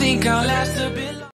think I'll last a bit long.